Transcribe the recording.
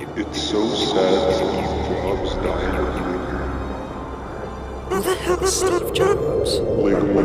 It's so sad Steve Jobs died. Who the hell is Steve Jobs? Like my